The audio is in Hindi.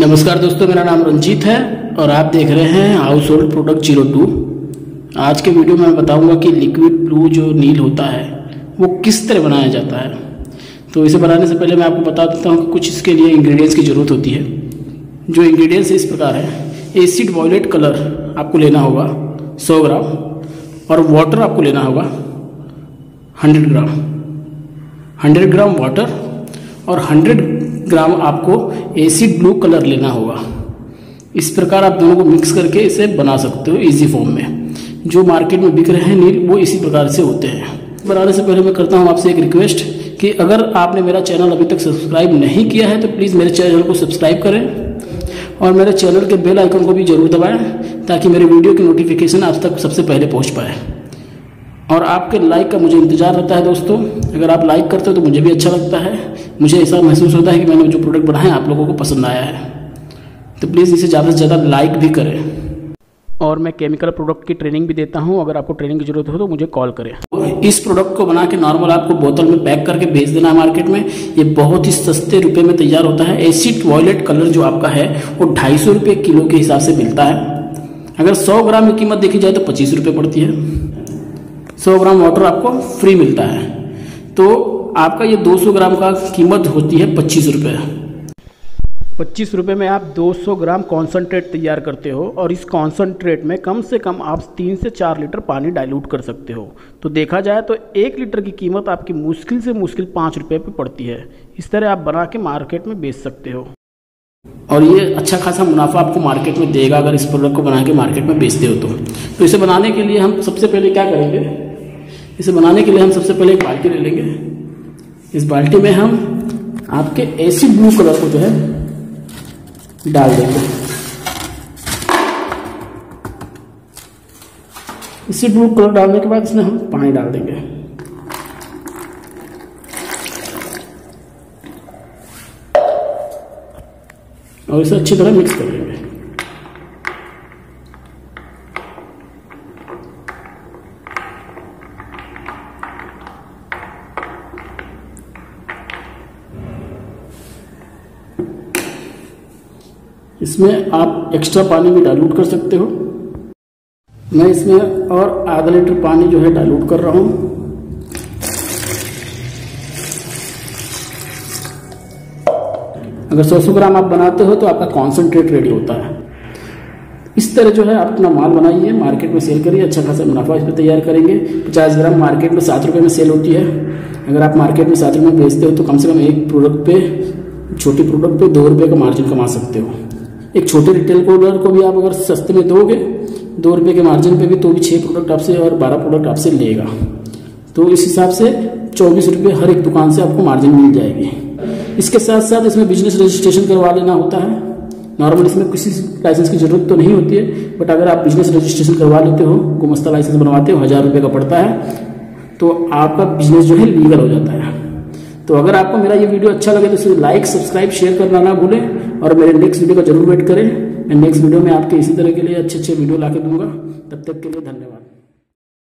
नमस्कार दोस्तों, मेरा नाम रंजीत है और आप देख रहे हैं household product zero two आज के वीडियो में मैं बताऊँगा कि लिक्विड ब्लू जो नील होता है, वो किस तरह बनाया जाता है। तो इसे बनाने से पहले मैं आपको बता देता हूँ कि कुछ इसके लिए इंग्रेडिएंट्स की ज़रूरत होती है। जो इंग्रेडिएंट्स इस प्रकार है एसिड वॉयलेट कलर आपको लेना होगा, सौ ग्राम, और वाटर आपको लेना होगा hundred gram. Hundred gram water और हंड्रेड ग्राम आपको एसिड ब्लू कलर लेना होगा। इस प्रकार आप दोनों को मिक्स करके इसे बना सकते हो इजी फॉर्म में। जो मार्केट में बिक रहे हैं नील, वो इसी प्रकार से होते हैं। बनाने से पहले मैं करता हूँ आपसे एक रिक्वेस्ट कि अगर आपने मेरा चैनल अभी तक सब्सक्राइब नहीं किया है तो प्लीज़ मेरे चैनल को सब्सक्राइब करें और मेरे चैनल के बेल आइकन को भी ज़रूर दबाएँ, ताकि मेरे वीडियो की नोटिफिकेशन आप तक सबसे पहले पहुँच पाए। और आपके लाइक का मुझे इंतज़ार रहता है दोस्तों। अगर आप लाइक करते हो तो मुझे भी अच्छा लगता है। मुझे ऐसा महसूस होता है कि मैंने जो प्रोडक्ट बनाया आप लोगों को पसंद आया है। तो प्लीज़ इसे ज़्यादा से ज़्यादा लाइक भी करें। और मैं केमिकल प्रोडक्ट की ट्रेनिंग भी देता हूँ। अगर आपको ट्रेनिंग की ज़रूरत हो तो मुझे कॉल करें। इस प्रोडक्ट को बना के नॉर्मल आपको बोतल में पैक करके भेज देना है मार्केट में। ये बहुत ही सस्ते रुपए में तैयार होता है। एसिड वॉयलेट कलर जो आपका है, वो ढाई सौ रुपये किलो के हिसाब से मिलता है। अगर सौ ग्राम की कीमत देखी जाए तो पच्चीस रुपये पड़ती है। सौ ग्राम वाटर आपको फ्री मिलता है। तो आपका ये 200 ग्राम का कीमत होती है पच्चीस रुपये पच्चीस रुपये में आप 200 ग्राम कॉन्सनट्रेट तैयार करते हो और इस कॉन्सनट्रेट में कम से कम आप तीन से चार लीटर पानी डाइल्यूट कर सकते हो। तो देखा जाए तो एक लीटर की कीमत आपकी मुश्किल से मुश्किल पाँच रुपये पर पड़ती है। इस तरह आप बना के मार्केट में बेच सकते हो। और ये अच्छा खासा मुनाफा आपको मार्केट में देगा अगर इस प्रोडक्ट को बना के मार्केट में बेचते हो तो। तो इसे बनाने के लिए हम सबसे पहले क्या करेंगे? इसे बनाने के लिए हम सबसे पहले एक बाल्टी ले लेंगे। इस बाल्टी में हम आपके एसिड ब्लू कलर को जो है डाल देंगे। इसी ब्लू कलर डालने के बाद इसमें हम पानी डाल देंगे। और इसे अच्छी तरह मिक्स कर लेंगे। इसमें आप एक्स्ट्रा पानी भी डाइल्यूट कर सकते हो। मैं इसमें और आधा लीटर पानी जो है डाइल्यूट कर रहा हूँ। अगर सौ सौ ग्राम आप बनाते हो तो आपका कॉन्सेंट्रेट रेडी होता है। इस तरह जो है आप अपना माल बनाइए मार्केट में सेल करिए अच्छा खासा मुनाफा इस पर तैयार करेंगे। पचास ग्राम मार्केट में सात रुपये में सेल होती है। अगर आप मार्केट में सात रुपये में बेचते हो तो कम से कम एक प्रोडक्ट पे, छोटी प्रोडक्ट पे दो रुपये का मार्जिन कमा सकते हो। एक छोटे रिटेल कोडर को भी आप अगर सस्ते में दोगे, दो रुपये के मार्जिन पे भी तो भी छः प्रोडक्ट आपसे और बारह प्रोडक्ट आपसे लेगा। तो इस हिसाब से चौबीस रुपये हर एक दुकान से आपको मार्जिन मिल जाएगी। इसके साथ साथ इसमें बिज़नेस रजिस्ट्रेशन करवा लेना होता है। नॉर्मल इसमें किसी लाइसेंस की ज़रूरत तो नहीं होती है बट अगर आप बिज़नेस रजिस्ट्रेशन करवा लेते हो गुमस्ता लाइसेंस बनवाते हो, हज़ार रुपये का पड़ता है तो आपका बिज़नेस जो है लीगल हो जाता है। तो अगर आपको मेरा ये वीडियो अच्छा लगे तो इसे लाइक सब्सक्राइब शेयर करना ना भूलें और मेरे नेक्स्ट वीडियो का ज़रूर वेट करें। मैं नेक्स्ट वीडियो में आपके इसी तरह के लिए अच्छे अच्छे वीडियो ला दूँगा। तब तक के लिए धन्यवाद।